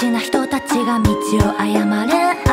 しな人たちが道を誤れ